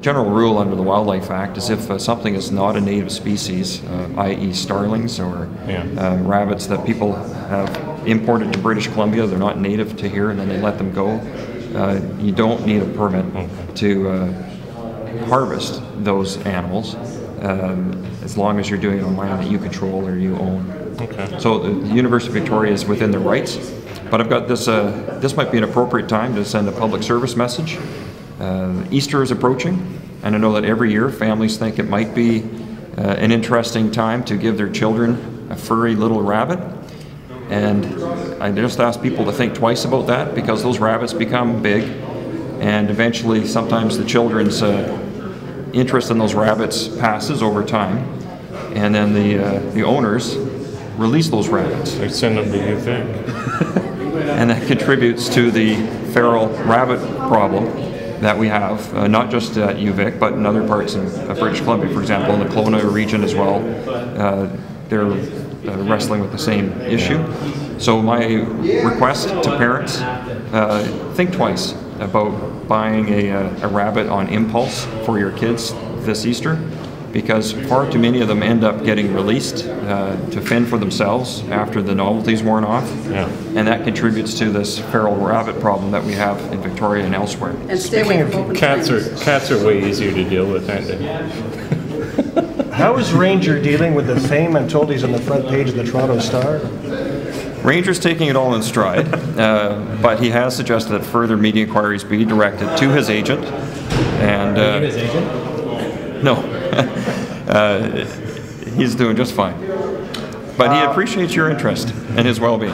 General rule under the Wildlife Act is if uh, something is not a native species, uh, i.e. starlings or Yeah. uh, rabbits that people have imported to British Columbia, they're not native to here, and then they let them go, uh, you don't need a permit to uh, harvest those animals um, as long as you're doing it on land that you control or you own. Okay. So the the University of Victoria is within their rights, but I've got this, uh, this might be an appropriate time to send a public service message. Uh, Easter is approaching, and I know that every year families think it might be uh, an interesting time to give their children a furry little rabbit. And I just ask people to think twice about that because those rabbits become big, and eventually, sometimes the children's uh, interest in those rabbits passes over time, and then the uh, the owners release those rabbits, They send them to UVic. and that contributes to the feral rabbit problem that we have, uh, not just at UVic, but in other parts of, of British Columbia, for example, in the Kelowna region as well. Uh, they're uh, wrestling with the same issue. So my request to parents: uh, think twice about buying a, uh, a rabbit on impulse for your kids this Easter because far too many of them end up getting released uh, to fend for themselves after the novelty's worn off. Yeah. And that contributes to this feral rabbit problem that we have in Victoria and elsewhere. And stay away from open Cats are cats are way easier to deal with, aren't they? How is Ranger dealing with the fame? I'm told he's on the front page of the Toronto Star. Ranger's taking it all in stride, uh, but he has suggested that further media inquiries be directed to his agent. And uh, His agent? No, uh, he's doing just fine. But he appreciates your interest and his well-being.